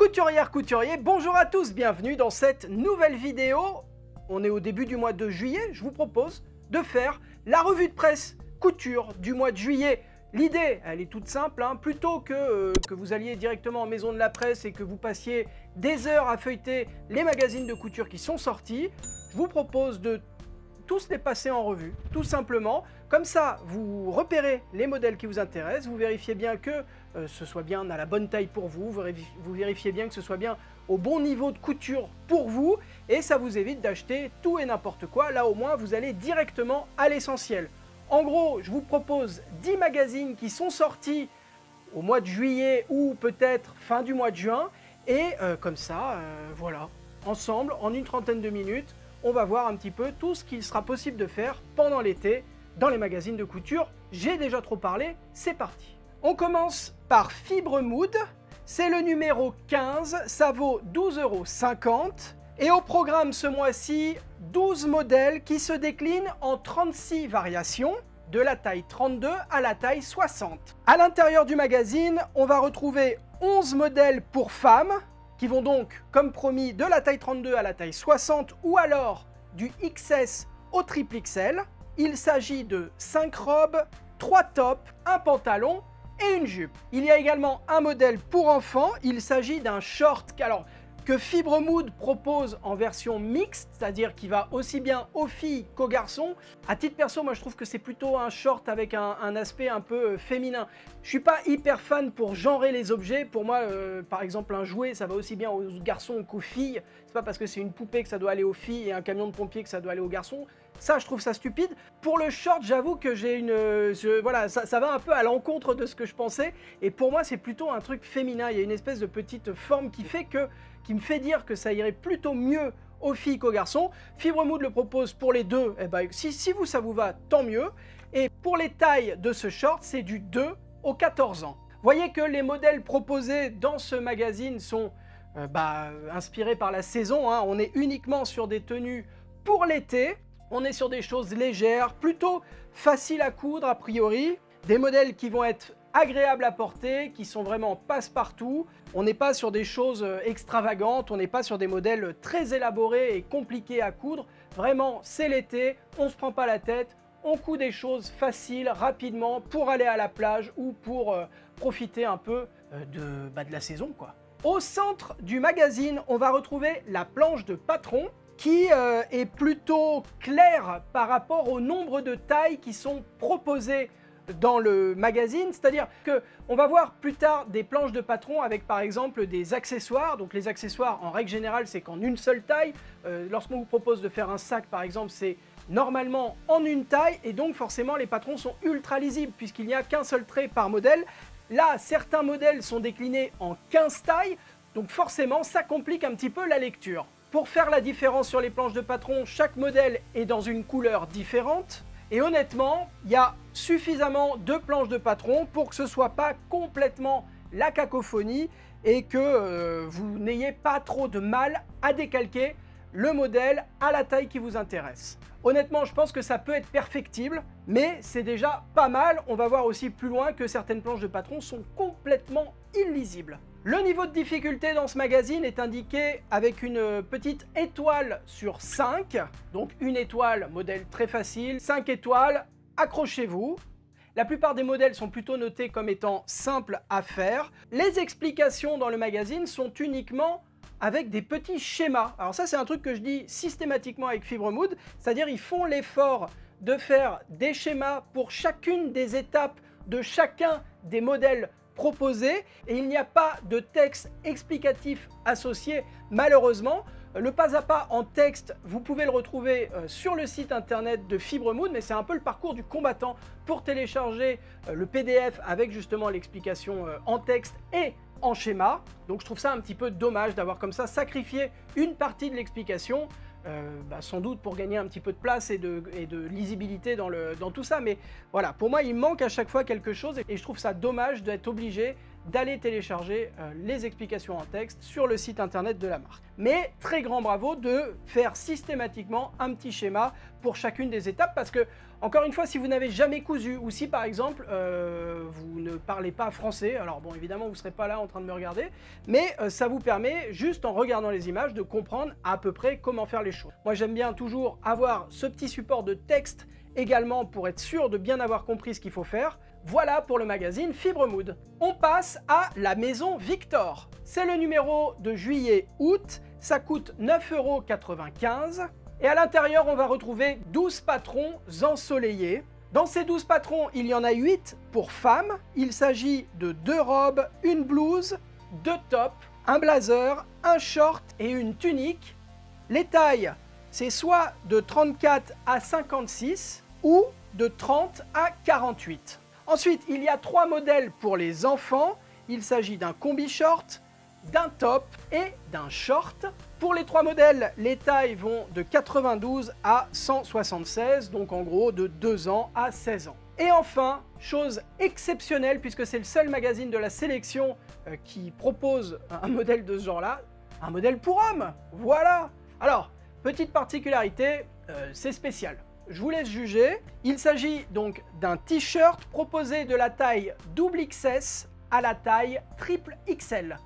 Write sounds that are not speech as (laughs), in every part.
Couturière, couturier, bonjour à tous, bienvenue dans cette nouvelle vidéo. On est au début du mois de juillet, je vous propose de faire la revue de presse couture du mois de juillet. L'idée, elle est toute simple, hein. plutôt que, euh, que vous alliez directement en maison de la presse et que vous passiez des heures à feuilleter les magazines de couture qui sont sortis, je vous propose de tous les passer en revue, tout simplement. Comme ça, vous repérez les modèles qui vous intéressent, vous vérifiez bien que euh, ce soit bien à la bonne taille pour vous, vous, vérifiez bien que ce soit bien au bon niveau de couture pour vous, et ça vous évite d'acheter tout et n'importe quoi. Là au moins, vous allez directement à l'essentiel. En gros, je vous propose 10 magazines qui sont sortis au mois de juillet ou peut-être fin du mois de juin, et euh, comme ça, euh, voilà, ensemble, en une trentaine de minutes, on va voir un petit peu tout ce qu'il sera possible de faire pendant l'été dans les magazines de couture. J'ai déjà trop parlé, c'est parti. On commence par Fibre Mood, c'est le numéro 15, ça vaut 12,50€ et au programme ce mois-ci, 12 modèles qui se déclinent en 36 variations de la taille 32 à la taille 60. À l'intérieur du magazine, on va retrouver 11 modèles pour femmes, qui vont donc, comme promis, de la taille 32 à la taille 60 ou alors du XS au triple XL. Il s'agit de 5 robes, 3 tops, un pantalon et une jupe. Il y a également un modèle pour enfants, il s'agit d'un short. Alors, que Fibre Mood propose en version mixte, c'est-à-dire qui va aussi bien aux filles qu'aux garçons. À titre perso, moi je trouve que c'est plutôt un short avec un, aspect un peu euh, féminin. Je suis pas hyper fan pour genrer les objets. Pour moi, euh, par exemple, un jouet, ça va aussi bien aux garçons qu'aux filles. C'est pas parce que c'est une poupée que ça doit aller aux filles et un camion de pompier que ça doit aller aux garçons. Ça, je trouve ça stupide. Pour le short, j'avoue que j'ai une... voilà, ça, va un peu à l'encontre de ce que je pensais. Et pour moi, c'est plutôt un truc féminin. Il y a une espèce de petite forme qui fait que qui me fait dire que ça irait plutôt mieux aux filles qu'aux garçons. Fibre Mood le propose pour les deux, eh ben, si, si vous ça vous va, tant mieux. Et pour les tailles de ce short, c'est du 2 au 14 ans. Voyez que les modèles proposés dans ce magazine sont euh, bah, inspirés par la saison. Hein. On est uniquement sur des tenues pour l'été. On est sur des choses légères, plutôt faciles à coudre a priori. Des modèles qui vont être agréables à porter, qui sont vraiment passe-partout. On n'est pas sur des choses euh, extravagantes, on n'est pas sur des modèles très élaborés et compliqués à coudre. Vraiment, c'est l'été, on se prend pas la tête, on coud des choses faciles, rapidement, pour aller à la plage ou pour euh, profiter un peu euh, de, bah, de la saison. quoi. Au centre du magazine, on va retrouver la planche de patron qui est plutôt claire par rapport au nombre de tailles qui sont proposées dans le magazine, c'est-à-dire que on va voir plus tard des planches de patron avec par exemple des accessoires. Donc les accessoires en règle générale c'est qu'en une seule taille. Euh, lorsqu'on vous propose de faire un sac par exemple c'est normalement en une taille et donc forcément les patrons sont ultra lisibles puisqu'il n'y a qu'un seul trait par modèle. Là certains modèles sont déclinés en 15 tailles donc forcément ça complique un petit peu la lecture. Pour faire la différence sur les planches de patron, chaque modèle est dans une couleur différente. Et honnêtement, il y a suffisamment de planches de patron pour que ce soit pas complètement la cacophonie et que euh, vous n'ayez pas trop de mal à décalquer le modèle à la taille qui vous intéresse. Honnêtement, je pense que ça peut être perfectible, mais c'est déjà pas mal. On va voir aussi plus loin que certaines planches de patron sont complètement illisibles. Le niveau de difficulté dans ce magazine est indiqué avec une petite étoile sur 5. Donc une étoile, modèle très facile. 5 étoiles, accrochez-vous. La plupart des modèles sont plutôt notés comme étant simples à faire. Les explications dans le magazine sont uniquement avec des petits schémas. Alors ça c'est un truc que je dis systématiquement avec Fibremood, c'est-à-dire ils font l'effort de faire des schémas pour chacune des étapes de chacun des modèles proposé et il n'y a pas de texte explicatif associé malheureusement. Le pas à pas en texte, vous pouvez le retrouver euh, sur le site internet de Fibremood, mais c'est un peu le parcours du combattant pour télécharger euh, le PDF avec justement l'explication euh, en texte et en schéma. Donc je trouve ça un petit peu dommage d'avoir comme ça sacrifié une partie de l'explication. Euh, bah, sans doute pour gagner un petit peu de place et de, lisibilité dans, tout ça. Mais voilà, pour moi, il manque à chaque fois quelque chose et je trouve ça dommage d'être obligé d'aller télécharger euh, les explications en texte sur le site internet de la marque. Mais très grand bravo de faire systématiquement un petit schéma pour chacune des étapes parce que, encore une fois, si vous n'avez jamais cousu ou si par exemple euh, vous ne parlez pas français, alors bon évidemment vous ne serez pas là en train de me regarder, mais euh, ça vous permet juste en regardant les images de comprendre à peu près comment faire les choses. Moi j'aime bien toujours avoir ce petit support de texte également pour être sûr de bien avoir compris ce qu'il faut faire. Voilà pour le magazine Fibre Mood. On passe à la maison Victor. C'est le numéro de juillet-août, ça coûte 9,95€ et à l'intérieur on va retrouver 12 patrons ensoleillés. Dans ces 12 patrons, il y en a 8 pour femmes. Il s'agit de deux robes, une blouse, deux tops, un blazer, un short et une tunique. Les tailles, c'est soit de 34 à 56 ou de 30 à 48. Ensuite, il y a trois modèles pour les enfants. Il s'agit d'un combi short, d'un top et d'un short. Pour les trois modèles, les tailles vont de 92 à 176, donc en gros de 2 ans à 16 ans. Et enfin, chose exceptionnelle, puisque c'est le seul magazine de la sélection euh, qui propose un modèle de ce genre-là, un modèle pour hommes Voilà Alors, petite particularité, euh, c'est spécial je vous laisse juger. Il s'agit donc d'un t-shirt proposé de la taille double XS à la taille triple XL.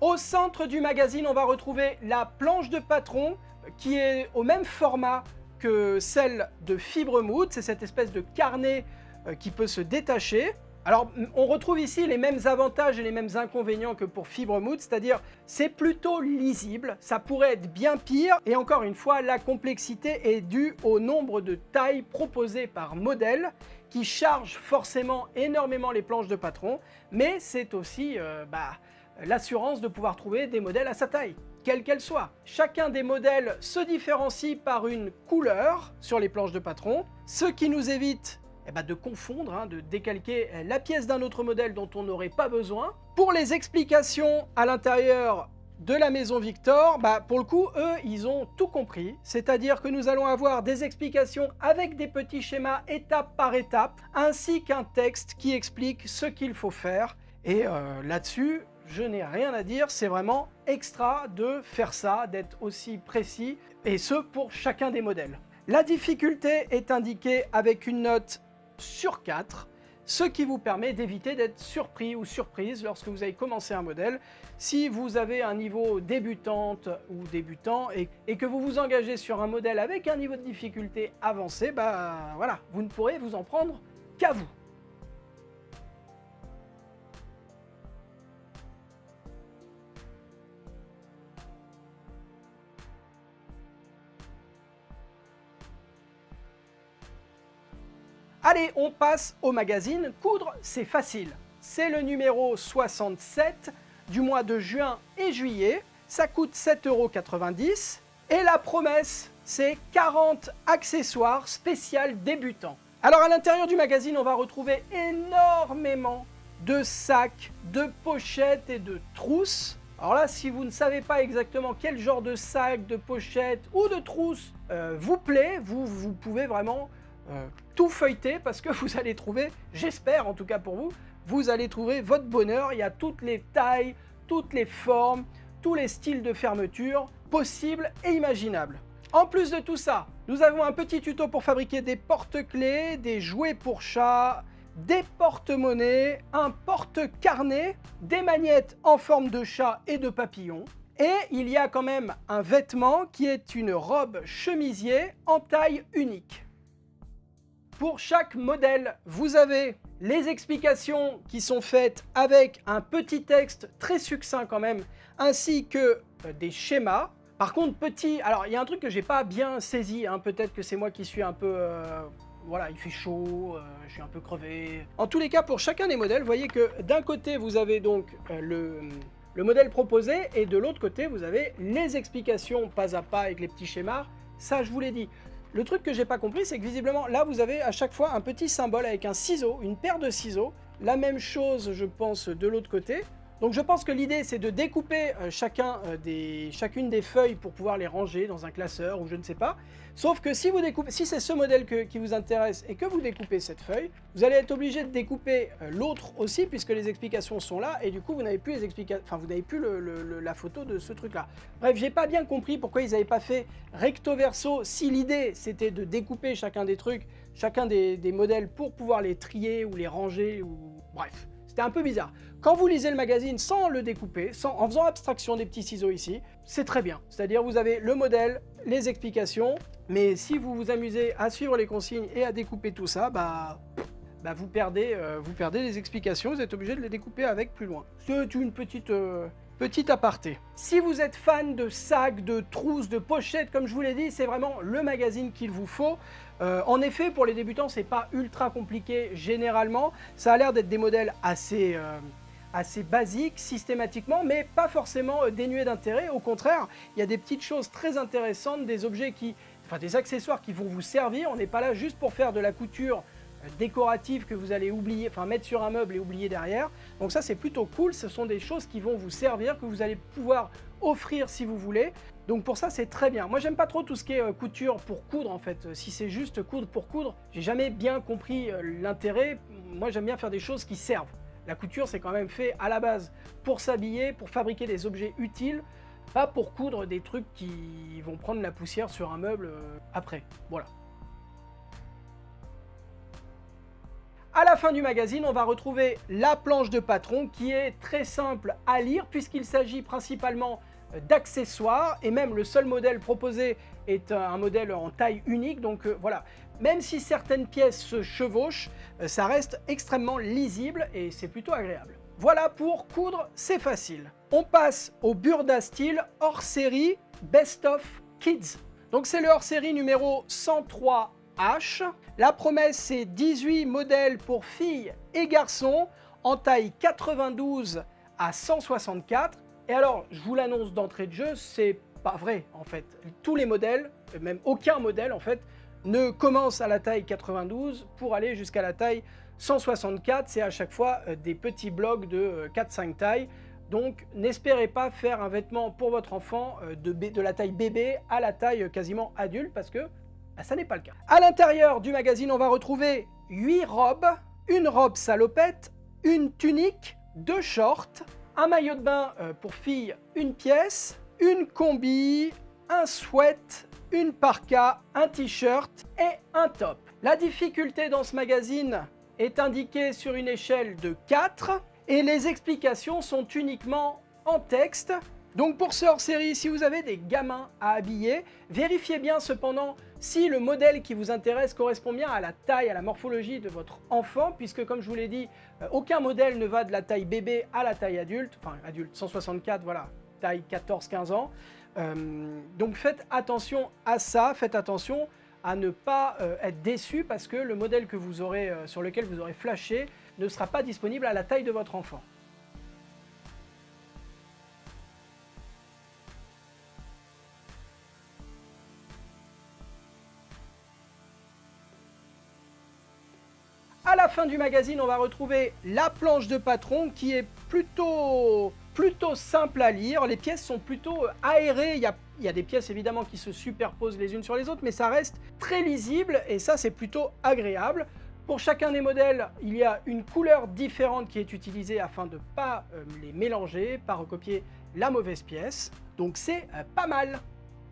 Au centre du magazine, on va retrouver la planche de patron qui est au même format que celle de Fibre Mood. C'est cette espèce de carnet euh, qui peut se détacher. Alors, on retrouve ici les mêmes avantages et les mêmes inconvénients que pour Fibre Mood, c'est-à-dire c'est plutôt lisible, ça pourrait être bien pire, et encore une fois, la complexité est due au nombre de tailles proposées par modèle, qui charge forcément énormément les planches de patron, mais c'est aussi euh, bah, l'assurance de pouvoir trouver des modèles à sa taille quelle qu'elle soit. Chacun des modèles se différencie par une couleur sur les planches de patron, ce qui nous évite eh ben, de confondre, hein, de décalquer la pièce d'un autre modèle dont on n'aurait pas besoin. Pour les explications à l'intérieur de la maison Victor, bah, pour le coup, eux, ils ont tout compris. C'est-à-dire que nous allons avoir des explications avec des petits schémas étape par étape, ainsi qu'un texte qui explique ce qu'il faut faire. Et euh, là-dessus, je n'ai rien à dire, c'est vraiment extra de faire ça, d'être aussi précis, et ce pour chacun des modèles. La difficulté est indiquée avec une note sur 4, ce qui vous permet d'éviter d'être surpris ou surprise lorsque vous avez commencé un modèle. Si vous avez un niveau débutante ou débutant et, que vous vous engagez sur un modèle avec un niveau de difficulté avancé, bah voilà, vous ne pourrez vous en prendre qu'à vous. Allez, on passe au magazine. Coudre, c'est facile. C'est le numéro 67 du mois de juin et juillet. Ça coûte 7,90€ et la promesse, c'est 40 accessoires spécial débutants. Alors à l'intérieur du magazine, on va retrouver énormément de sacs, de pochettes et de trousses. Alors là, si vous ne savez pas exactement quel genre de sac, de pochette ou de trousse euh, vous plaît, vous, vous pouvez vraiment euh, tout feuilleter parce que (laughs) vous allez trouver, j'espère en tout cas pour vous, vous allez trouver votre bonheur. Il y a toutes les tailles, toutes les formes, tous les styles de fermeture possibles et imaginables. En plus de tout ça, nous avons un petit tuto pour fabriquer des porte-clés, des jouets pour chats, des porte-monnaies, un porte-carnet, des magnettes en forme de chat et de papillon. Et il y a quand même un vêtement qui est une robe chemisier en taille unique. Pour chaque modèle, vous avez les explications qui sont faites avec un petit texte très succinct quand même, ainsi que euh, des schémas. Par contre, petit, alors il y a un truc que j'ai pas bien saisi, hein. peut-être que c'est moi qui suis un peu... Euh, voilà, il fait chaud, euh, je suis un peu crevé. En tous les cas, pour chacun des modèles, vous voyez que d'un côté, vous avez donc le, le modèle proposé, et de l'autre côté, vous avez les explications pas à pas avec les petits schémas. Ça, je vous l'ai dit. Le truc que j'ai pas compris, c'est que visiblement, là, vous avez à chaque fois un petit symbole avec un ciseau, une paire de ciseaux. La même chose, je pense, de l'autre côté. Donc je pense que l'idée c'est de découper euh, euh, chacune des feuilles pour pouvoir les ranger dans un classeur ou je ne sais pas. Sauf que si vous découpez, si c'est ce modèle qui vous intéresse et que vous découpez cette feuille, vous allez être obligé de découper euh, l'autre aussi puisque les explications sont là et du coup vous n'avez plus les enfin vous plus la photo de ce truc là. Bref, j'ai pas bien compris pourquoi ils n'avaient pas fait recto verso si l'idée c'était de découper chacun des trucs, chacun des, des modèles pour pouvoir les trier ou les ranger ou bref. C'était un peu bizarre. Quand vous lisez le magazine sans le découper, sans, en faisant abstraction des petits ciseaux ici, c'est très bien. C'est-à-dire vous avez le modèle, les explications, mais si vous vous amusez à suivre les consignes et à découper tout ça, bah, bah vous, perdez, euh, vous perdez les explications, vous êtes obligé de les découper avec plus loin. C'est une petite... Euh, Petit aparté. Si vous êtes fan de sacs, de trousses, de pochettes, comme je vous l'ai dit, c'est vraiment le magazine qu'il vous faut. Euh, en effet, pour les débutants, c'est pas ultra compliqué généralement. Ça a l'air d'être des modèles assez, euh, assez basiques systématiquement, mais pas forcément euh, dénués d'intérêt. Au contraire, il y a des petites choses très intéressantes, des objets qui, enfin des accessoires qui vont vous servir. On n'est pas là juste pour faire de la couture décorative que vous allez oublier, enfin mettre sur un meuble et oublier derrière. Donc ça c'est plutôt cool, ce sont des choses qui vont vous servir, que vous allez pouvoir offrir si vous voulez. Donc pour ça c'est très bien. Moi j'aime pas trop tout ce qui est euh, couture pour coudre en fait. Si c'est juste coudre pour coudre, j'ai jamais bien compris euh, l'intérêt. Moi j'aime bien faire des choses qui servent. La couture c'est quand même fait à la base pour s'habiller, pour fabriquer des objets utiles, pas pour coudre des trucs qui vont prendre la poussière sur un meuble euh, après. Voilà. À la fin du magazine, on va retrouver la planche de patron qui est très simple à lire puisqu'il s'agit principalement d'accessoires et même le seul modèle proposé est un modèle en taille unique. Donc euh, voilà. Même si certaines pièces se chevauchent euh, ça reste extrêmement lisible et c'est plutôt agréable. Voilà pour coudre c'est facile. On passe au Burda Style hors série Best of Kids. Donc c'est le hors série numéro 103 La promesse, c'est 18 modèles pour filles et garçons en taille 92 à 164. Et alors, je vous l'annonce d'entrée de jeu, c'est pas vrai en fait. Tous les modèles, même aucun modèle en fait, ne commence à la taille 92 pour aller jusqu'à la taille 164. C'est à chaque fois euh, des petits blocs de 4-5 euh, tailles. Donc n'espérez pas faire un vêtement pour votre enfant euh, de la taille bébé à la taille quasiment adulte parce que ah, ça n'est pas le cas. À l'intérieur du magazine, on va retrouver 8 robes, une robe salopette, une tunique, deux shorts, un maillot de bain euh, pour filles, une pièce, une combi, un sweat, une parka, un t-shirt et un top. La difficulté dans ce magazine est indiquée sur une échelle de 4 et les explications sont uniquement en texte. Donc pour ce hors-série, si vous avez des gamins à habiller, vérifiez bien cependant si le modèle qui vous intéresse correspond bien à la taille, à la morphologie de votre enfant, puisque comme je vous l'ai dit, euh, aucun modèle ne va de la taille bébé à la taille adulte, enfin adulte 164, voilà, taille 14-15 ans. Euh, donc faites attention à ça, faites attention à ne pas euh, être déçu parce que le modèle sur lequel vous aurez flashé ne sera pas disponible à la taille de votre enfant. Fin du magazine, on va retrouver la planche de patron qui est plutôt, plutôt simple à lire. Les pièces sont plutôt aérées. Il y, a, il y a des pièces évidemment qui se superposent les unes sur les autres, mais ça reste très lisible et ça c'est plutôt agréable. Pour chacun des modèles, il y a une couleur différente qui est utilisée afin de ne pas euh, les mélanger, pas recopier la mauvaise pièce. Donc c'est euh, pas mal.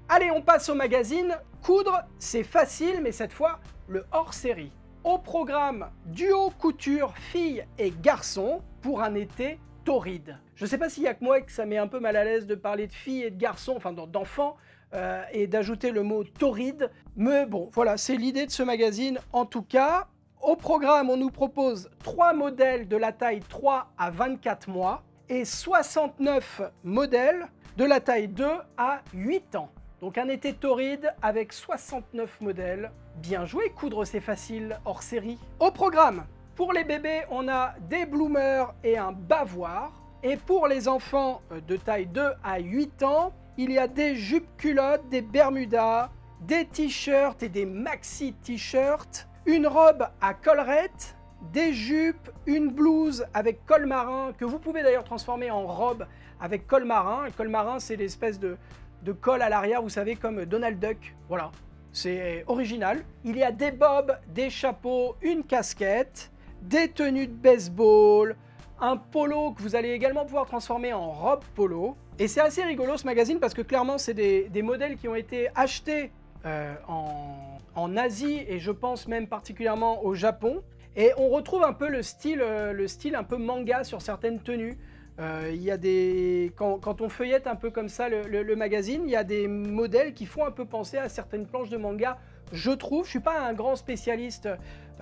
Allez, on passe au magazine. Coudre, c'est facile, mais cette fois, le hors-série. Au programme, duo couture filles et garçons pour un été torride. Je ne sais pas s'il y a que moi que ça met un peu mal à l'aise de parler de filles et de garçons, enfin d'enfants, euh, et d'ajouter le mot torride. Mais bon, voilà, c'est l'idée de ce magazine en tout cas. Au programme, on nous propose 3 modèles de la taille 3 à 24 mois et 69 modèles de la taille 2 à 8 ans. Donc un été torride avec 69 modèles. Bien joué, coudre c'est facile, hors série. Au programme, pour les bébés, on a des bloomers et un bavoir. Et pour les enfants euh, de taille 2 à 8 ans, il y a des jupes culottes, des bermudas, des t-shirts et des maxi t-shirts, une robe à collerette, des jupes, une blouse avec col marin, que vous pouvez d'ailleurs transformer en robe avec col marin. Col marin, c'est l'espèce de, de col à l'arrière, vous savez, comme Donald Duck. Voilà, c'est original. Il y a des bobs, des chapeaux, une casquette, des tenues de baseball, un polo que vous allez également pouvoir transformer en robe polo. Et c'est assez rigolo ce magazine parce que clairement, c'est des, modèles qui ont été achetés euh, en, Asie et je pense même particulièrement au Japon. Et on retrouve un peu le style, euh, le style un peu manga sur certaines tenues. Euh, il y a des... Quand, on feuillette un peu comme ça le, magazine, il y a des modèles qui font un peu penser à certaines planches de manga, je trouve. Je suis pas un grand spécialiste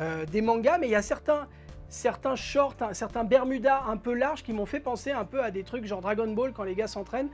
euh, des mangas, mais il y a certains, certains shorts, certains Bermudas un peu larges qui m'ont fait penser un peu à des trucs genre Dragon Ball quand les gars s'entraînent.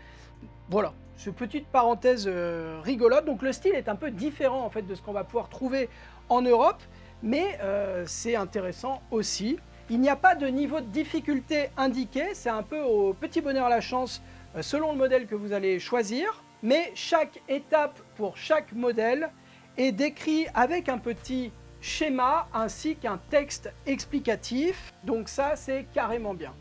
Voilà, ce petite parenthèse euh, rigolote. Donc le style est un peu différent en fait de ce qu'on va pouvoir trouver en Europe, mais c'est intéressant aussi. Il n'y a pas de niveau de difficulté indiqué, c'est un peu au petit bonheur la chance euh, selon le modèle que vous allez choisir, mais chaque étape pour chaque modèle est décrit avec un petit schéma ainsi qu'un texte explicatif, donc ça c'est carrément bien.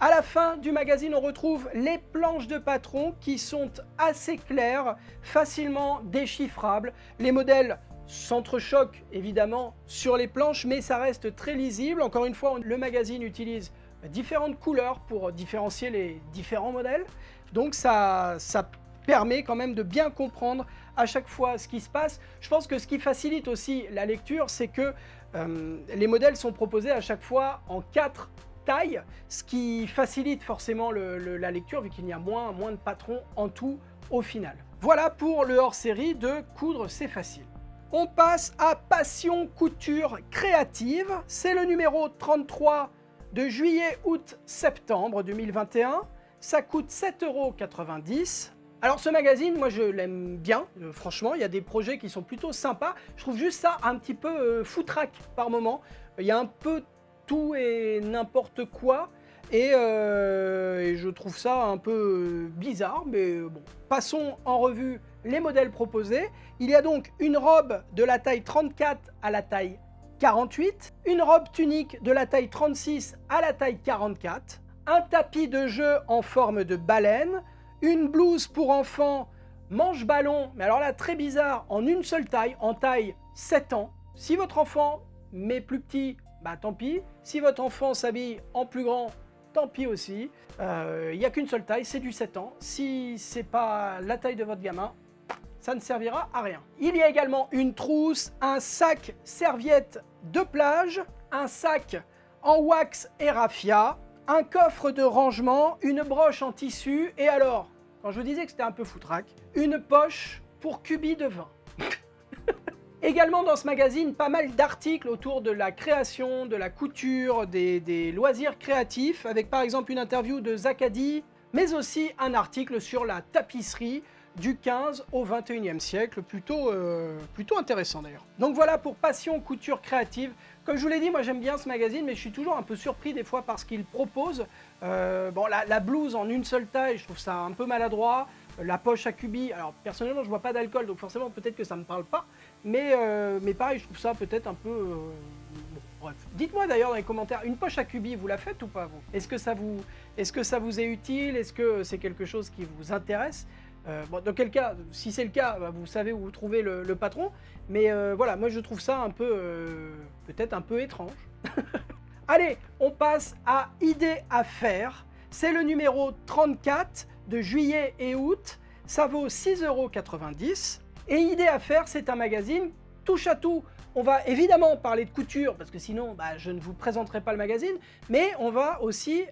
À la fin du magazine, on retrouve les planches de patron qui sont assez claires, facilement déchiffrables. Les modèles s'entrechoquent évidemment sur les planches, mais ça reste très lisible. Encore une fois, le magazine utilise différentes couleurs pour différencier les différents modèles. Donc ça, ça permet quand même de bien comprendre à chaque fois ce qui se passe. Je pense que ce qui facilite aussi la lecture, c'est que euh, les modèles sont proposés à chaque fois en quatre tailles, ce qui facilite forcément la lecture vu qu'il y a moins, moins de patrons en tout au final. Voilà pour le hors-série de Coudre c'est facile. On passe à Passion Couture Créative. C'est le numéro 33 de juillet, août, septembre 2021. Ça coûte 7,90€. Alors ce magazine, moi je l'aime bien, euh, franchement, il y a des projets qui sont plutôt sympas. Je trouve juste ça un petit peu euh, foutraque par moment. Il y a un peu tout et n'importe quoi. Euh, et, je trouve ça un peu bizarre, mais bon. Passons en revue les modèles proposés. Il y a donc une robe de la taille 34 à la taille 48, une robe tunique de la taille 36 à la taille 44, un tapis de jeu en forme de baleine, une blouse pour enfants manche ballon, mais alors là très bizarre, en une seule taille, en taille 7 ans. Si votre enfant met plus petit, bah tant pis. Si votre enfant s'habille en plus grand, tant pis aussi. Euh, il n'y a qu'une seule taille, c'est du 7 ans. Si c'est pas la taille de votre gamin, ça ne servira à rien. Il y a également une trousse, un sac serviette de plage, un sac en wax et raffia, un coffre de rangement, une broche en tissu et alors, quand je vous disais que c'était un peu foutraque, une poche pour cubi de vin. (laughs) Également dans ce magazine, pas mal d'articles autour de la création, de la couture, des, des, loisirs créatifs, avec par exemple une interview de Zakadi, mais aussi un article sur la tapisserie, du 15 au 21e siècle, plutôt, euh, plutôt intéressant d'ailleurs. Donc voilà pour Passion Couture Créative. Comme je vous l'ai dit, moi j'aime bien ce magazine, mais je suis toujours un peu surpris des fois par ce qu'il propose. Euh, bon, la, blouse en une seule taille, je trouve ça un peu maladroit. La poche à cubi, alors personnellement je vois pas d'alcool, donc forcément peut-être que ça me parle pas. Mais, euh, mais pareil, je trouve ça peut-être un peu... bref. Dites-moi d'ailleurs dans les commentaires, une poche à cubi, vous la faites ou pas vous, est -ce que ça vous est utile? Est-ce que c'est quelque chose qui vous intéresse? Euh, dans quel cas, si c'est le cas, bah, vous savez où vous trouvez le, patron. Mais euh, voilà, moi je trouve ça un peu, euh, peut-être un peu étrange. (laughs) Allez, on passe à idées à faire. C'est le numéro 34 de juillet et août. Ça vaut 6,90€. Et Idées à faire, c'est un magazine touche à tout. On va évidemment parler de couture, parce que sinon bah, je ne vous présenterai pas le magazine, mais on va aussi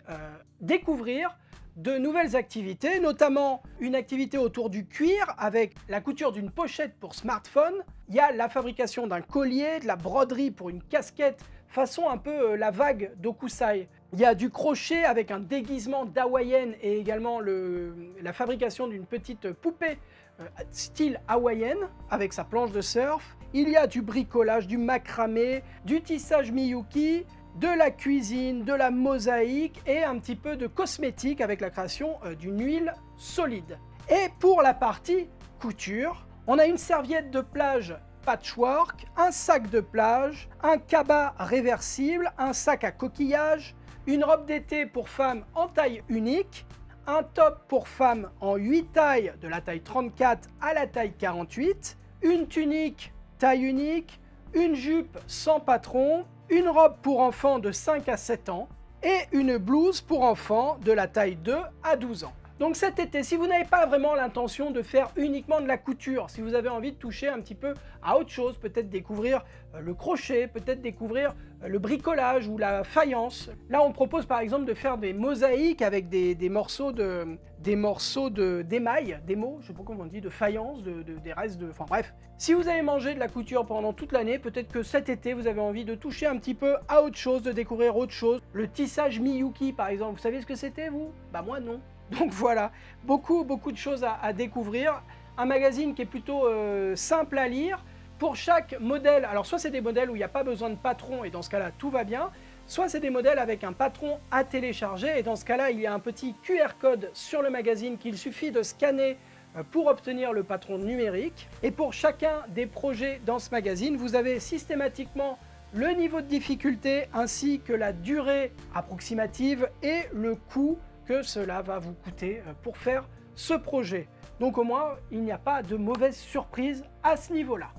découvrir de nouvelles activités, notamment une activité autour du cuir avec la couture d'une pochette pour smartphone. Il y a la fabrication d'un collier, de la broderie pour une casquette façon un peu euh, la vague d'Okusai. Il y a du crochet avec un déguisement d'hawaïenne et également la fabrication d'une petite poupée euh, style hawaïenne avec sa planche de surf. Il y a du bricolage, du macramé, du tissage Miyuki, de la cuisine, de la mosaïque et un petit peu de cosmétique avec la création euh, d'une huile solide. Et pour la partie couture, on a une serviette de plage patchwork, un sac de plage, un cabas réversible, un sac à coquillage, une robe d'été pour femmes en taille unique, un top pour femmes en 8 tailles de la taille 34 à la taille 48, une tunique taille unique, une jupe sans patron, une robe pour enfants de 5 à 7 ans et une blouse pour enfants de la taille 2 à 12 ans. Donc cet été, si vous n'avez pas vraiment l'intention de faire uniquement de la couture, si vous avez envie de toucher un petit peu à autre chose, peut-être découvrir euh, le crochet, peut-être découvrir euh, le bricolage ou la faïence, là on propose par exemple de faire des mosaïques avec des, morceaux de des morceaux de d'émail, des mots, je sais pas comment on dit, de faïence, de, des restes de... Enfin bref. Si vous avez mangé de la couture pendant toute l'année, peut-être que cet été vous avez envie de toucher un petit peu à autre chose, de découvrir autre chose. Le tissage Miyuki par exemple, vous savez ce que c'était vous? Bah moi non. (laughs) Donc voilà, beaucoup, beaucoup de choses à, découvrir. Un magazine qui est plutôt euh, simple à lire. Pour chaque modèle, alors soit c'est des modèles où il n'y a pas besoin de patron et dans ce cas-là tout va bien, soit c'est des modèles avec un patron à télécharger et dans ce cas-là il y a un petit QR code sur le magazine qu'il suffit de scanner euh, pour obtenir le patron numérique. Et pour chacun des projets dans ce magazine, vous avez systématiquement le niveau de difficulté ainsi que la durée approximative et le coût que cela va vous coûter euh, pour faire ce projet. Donc au moins, il n'y a pas de mauvaise surprise à ce niveau-là.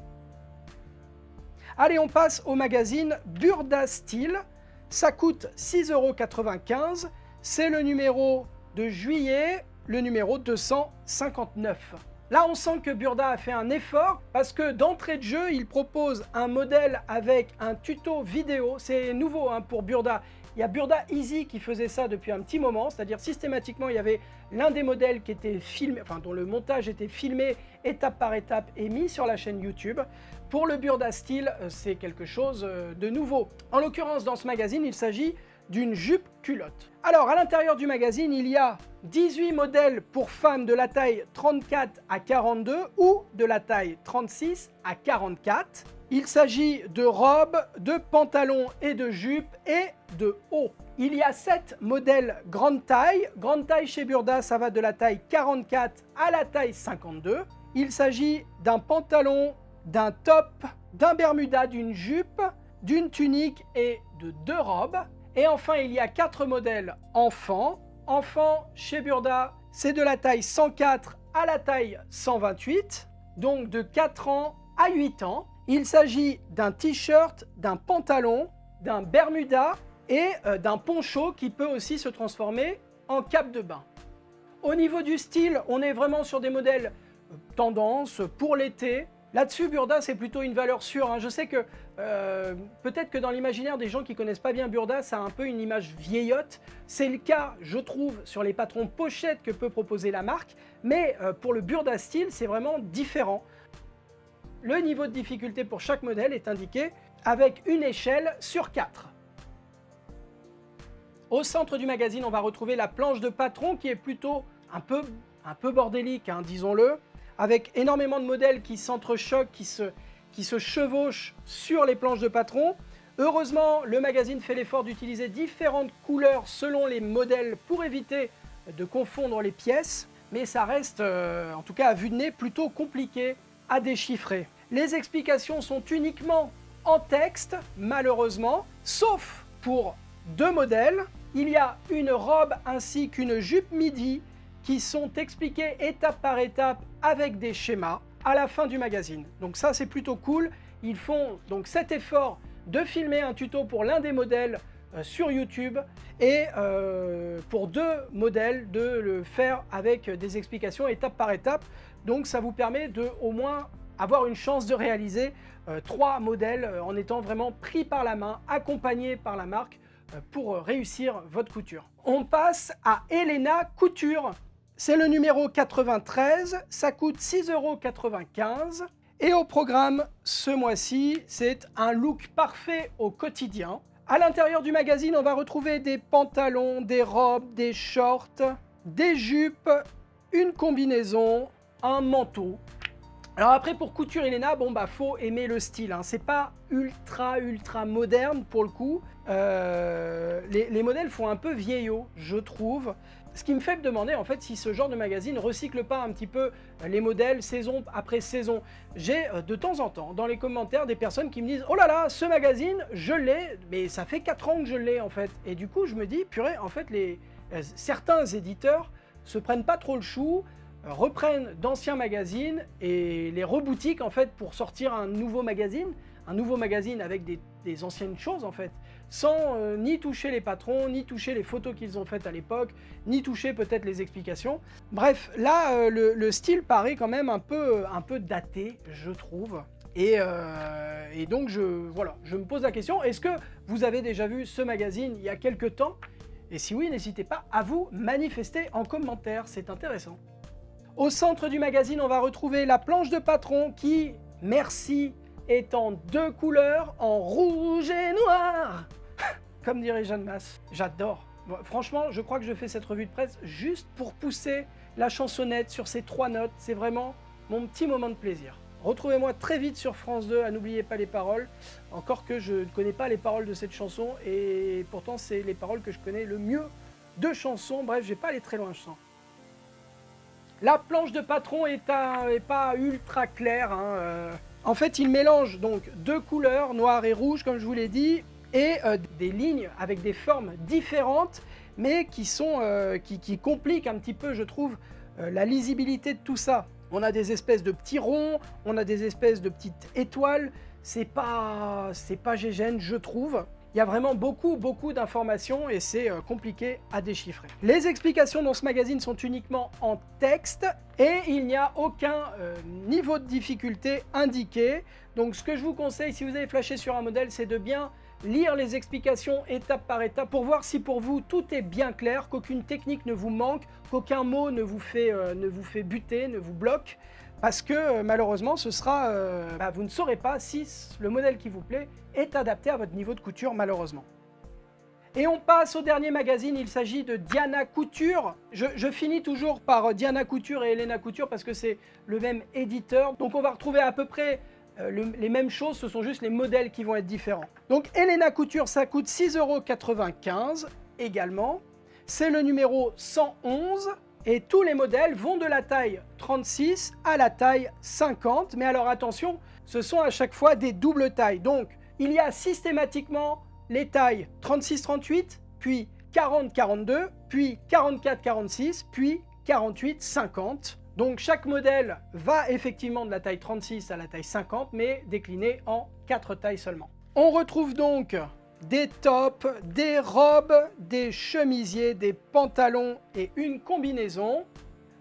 Allez, on passe au magazine Burda Style. Ça coûte 6,95€. C'est le numéro de juillet, le numéro 259. Là, on sent que Burda a fait un effort parce que d'entrée de jeu, il propose un modèle avec un tuto vidéo. C'est nouveau hein, pour Burda. Il y a Burda Easy qui faisait ça depuis un petit moment, c'est-à-dire systématiquement il y avait l'un des modèles qui était filmé, enfin dont le montage était filmé étape par étape et mis sur la chaîne YouTube. Pour le Burda Style, euh, c'est quelque chose euh, de nouveau. En l'occurrence, dans ce magazine, il s'agit d'une jupe culotte. Alors, à l'intérieur du magazine, il y a 18 modèles pour femmes de la taille 34 à 42 ou de la taille 36 à 44. Il s'agit de robes, de pantalons et de jupes et de hauts. Il y a 7 modèles grande taille. Grande taille chez Burda, ça va de la taille 44 à la taille 52. Il s'agit d'un pantalon, d'un top, d'un bermuda, d'une jupe, d'une tunique et de deux robes. Et enfin, il y a 4 modèles enfants. Enfants chez Burda, c'est de la taille 104 à la taille 128, donc de 4 ans à 8 ans. Il s'agit d'un t-shirt, d'un pantalon, d'un bermuda et euh, d'un poncho qui peut aussi se transformer en cape de bain. Au niveau du style, on est vraiment sur des modèles euh, tendance pour l'été. Là-dessus, Burda, c'est plutôt une valeur sûre. Hein. Je sais que euh, peut-être que dans l'imaginaire des gens qui connaissent pas bien Burda, ça a un peu une image vieillotte. C'est le cas, je trouve, sur les patrons pochettes que peut proposer la marque. Mais pour le Burda style, c'est vraiment différent. Le niveau de difficulté pour chaque modèle est indiqué avec une échelle sur 4. Au centre du magazine, on va retrouver la planche de patron qui est plutôt un peu, bordélique, hein, disons-le, avec énormément de modèles qui s'entrechoquent, qui se, qui se chevauchent sur les planches de patron. Heureusement, le magazine fait l'effort d'utiliser différentes couleurs selon les modèles pour éviter de confondre les pièces, mais ça reste, euh, en tout cas à vue de nez, plutôt compliqué à déchiffrer. Les explications sont uniquement en texte, malheureusement, sauf pour deux modèles. Il y a une robe ainsi qu'une jupe midi qui sont expliquées étape par étape avec des schémas à la fin du magazine. Donc ça c'est plutôt cool. Ils font donc cet effort de filmer un tuto pour l'un des modèles euh, sur YouTube et euh, pour deux modèles de le faire avec des explications étape par étape. Donc ça vous permet de au moins avoir une chance de réaliser euh, trois modèles euh, en étant vraiment pris par la main, accompagné par la marque euh, pour réussir votre couture. On passe à Elena Couture. C'est le numéro 93, ça coûte 6,95€ et au programme ce mois-ci, c'est un look parfait au quotidien. À l'intérieur du magazine, on va retrouver des pantalons, des robes, des shorts, des jupes, une combinaison, un manteau. Alors après pour couture Elena, bon bah faut aimer le style, hein. c'est pas ultra ultra moderne pour le coup. Euh, les, modèles font un peu vieillot, je trouve. Ce qui me fait me demander en fait si ce genre de magazine recycle pas un petit peu les modèles saison après saison. J'ai euh, de temps en temps dans les commentaires des personnes qui me disent Oh là là, ce magazine, je l'ai, mais ça fait 4 ans que je l'ai en fait. Et du coup, je me dis Purée, en fait, les, euh, certains éditeurs se prennent pas trop le chou, reprennent d'anciens magazines et les reboutiquent en fait pour sortir un nouveau magazine, un nouveau magazine avec des, anciennes choses en fait, sans euh, ni toucher les patrons, ni toucher les photos qu'ils ont faites à l'époque, ni toucher peut-être les explications. Bref, là le, style paraît quand même un peu, un peu daté, je trouve. Et, et, donc je, voilà, je me pose la question, est-ce que vous avez déjà vu ce magazine il y a quelques temps? Et si oui, n'hésitez pas à vous manifester en commentaire, c'est intéressant. Au centre du magazine, on va retrouver la planche de patron qui, merci, est en deux couleurs, en rouge et noir. (laughs) Comme dirait Jeanne Masse, j'adore. franchement, je crois que je fais cette revue de presse juste pour pousser la chansonnette sur ces trois notes. C'est vraiment mon petit moment de plaisir. Retrouvez-moi très vite sur France 2, à n'oubliez pas les paroles. Encore que je ne connais pas les paroles de cette chanson, et pourtant c'est les paroles que je connais le mieux de chansons. Bref, je vais pas aller très loin, je sens. La planche de patron est, pas ultra claire. Hein, euh. En fait, il mélange donc deux couleurs, noir et rouge, comme je vous l'ai dit, et euh, des lignes avec des formes différentes, mais qui, euh, compliquent un petit peu, je trouve, la lisibilité de tout ça. On a des espèces de petits ronds, on a des espèces de petites étoiles. C'est pas, c'est pas gégène, je trouve. Il y a vraiment beaucoup, beaucoup d'informations et c'est euh, compliqué à déchiffrer. Les explications dans ce magazine sont uniquement en texte et il n'y a aucun euh, niveau de difficulté indiqué. Donc ce que je vous conseille, si vous avez flashé sur un modèle, c'est de bien lire les explications étape par étape pour voir si pour vous tout est bien clair, qu'aucune technique ne vous manque, qu'aucun mot ne vous, fait, euh, ne vous fait buter, ne vous bloque, parce que euh, malheureusement ce sera, euh, bah, vous ne saurez pas si le modèle qui vous plaît est adapté à votre niveau de couture malheureusement. Et on passe au dernier magazine, il s'agit de Diana Couture. Je, finis toujours par Diana Couture et Elena Couture parce que c'est le même éditeur. Donc on va retrouver à peu près euh, les mêmes choses, ce sont juste les modèles qui vont être différents. Donc Elena Couture, ça coûte 6,95€ également. C'est le numéro 111 et tous les modèles vont de la taille 36 à la taille 50. Mais alors attention, ce sont à chaque fois des doubles tailles. Donc il y a systématiquement les tailles 36-38, puis 40-42, puis 44-46, puis 48-50. Donc chaque modèle va effectivement de la taille 36 à la taille 50, mais décliné en 4 tailles seulement. On retrouve donc des tops, des robes, des chemisiers, des pantalons et une combinaison,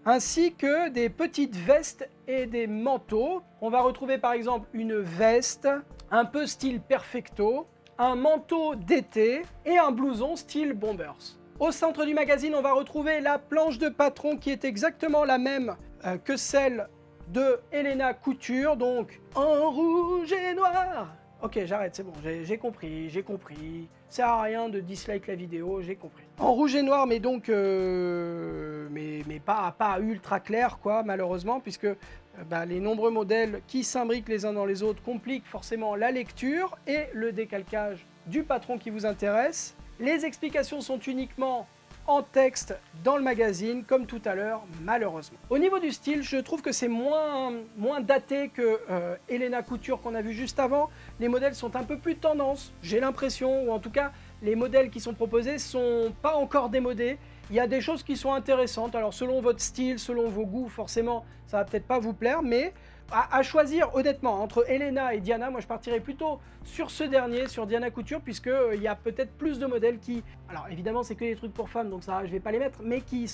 ainsi que des petites vestes et des manteaux. On va retrouver par exemple une veste un peu style perfecto, un manteau d'été et un blouson style bombers. Au centre du magazine, on va retrouver la planche de patron qui est exactement la même euh, que celle de Elena Couture, donc en rouge et noir. Ok, j'arrête, c'est bon, j'ai compris, j'ai compris. Ça sert à rien de dislike la vidéo, j'ai compris. En rouge et noir, mais donc, euh, mais, mais pas, pas ultra clair, quoi, malheureusement, puisque euh, bah, les nombreux modèles qui s'imbriquent les uns dans les autres compliquent forcément la lecture et le décalcage du patron qui vous intéresse. Les explications sont uniquement en texte dans le magazine, comme tout à l'heure, malheureusement. Au niveau du style, je trouve que c'est moins, daté que euh, Elena Couture qu'on a vu juste avant. Les modèles sont un peu plus tendance, j'ai l'impression, ou en tout cas, les modèles qui sont proposés sont pas encore démodés. Il y a des choses qui sont intéressantes, alors selon votre style, selon vos goûts, forcément, ça va peut-être pas vous plaire, mais à, choisir honnêtement entre Elena et Diana, moi je partirais plutôt sur ce dernier, sur Diana Couture, puisque euh, il y a peut-être plus de modèles qui, alors évidemment c'est que des trucs pour femmes, donc ça je vais pas les mettre, mais qui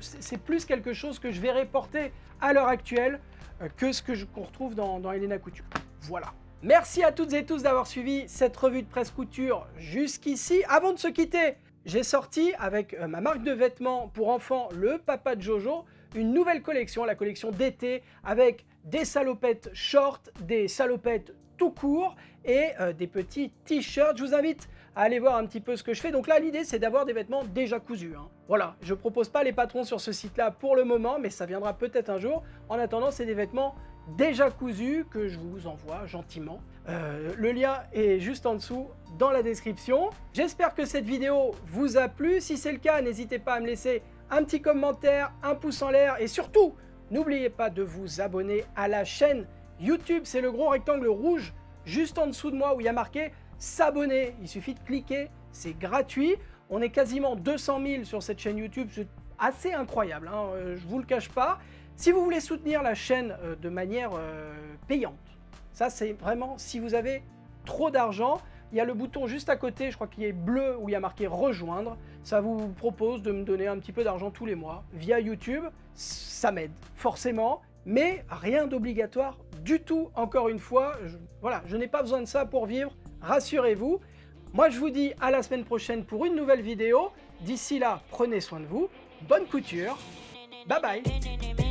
c'est plus quelque chose que je verrais porter à l'heure actuelle euh, que ce que qu'on retrouve dans, dans Elena Couture. Voilà. Merci à toutes et tous d'avoir suivi cette revue de presse couture jusqu'ici. Avant de se quitter, j'ai sorti avec euh, ma marque de vêtements pour enfants, le Papa de Jojo, une nouvelle collection, la collection d'été, avec des salopettes short, des salopettes tout court et euh, des petits t-shirts. Je vous invite à aller voir un petit peu ce que je fais. Donc là, l'idée, c'est d'avoir des vêtements déjà cousus. Hein. Voilà, je propose pas les patrons sur ce site-là pour le moment, mais ça viendra peut-être un jour. En attendant, c'est des vêtements déjà cousus que je vous envoie gentiment. Euh, le lien est juste en dessous dans la description. J'espère que cette vidéo vous a plu. Si c'est le cas, n'hésitez pas à me laisser un petit commentaire, un pouce en l'air et surtout, n'oubliez pas de vous abonner à la chaîne YouTube. C'est le gros rectangle rouge juste en dessous de moi où il y a marqué s'abonner. Il suffit de cliquer, c'est gratuit. On est quasiment 200 000 sur cette chaîne YouTube, c'est assez incroyable, hein, euh, je vous le cache pas. Si vous voulez soutenir la chaîne euh, de manière euh, payante, ça c'est vraiment si vous avez trop d'argent, il y a le bouton juste à côté, je crois qu'il est bleu, où il y a marqué rejoindre. Ça vous propose de me donner un petit peu d'argent tous les mois via YouTube. Ça m'aide forcément, mais rien d'obligatoire du tout. Encore une fois, voilà, je n'ai pas besoin de ça pour vivre, rassurez-vous. Moi, je vous dis à la semaine prochaine pour une nouvelle vidéo. D'ici là, prenez soin de vous. Bonne couture. Bye bye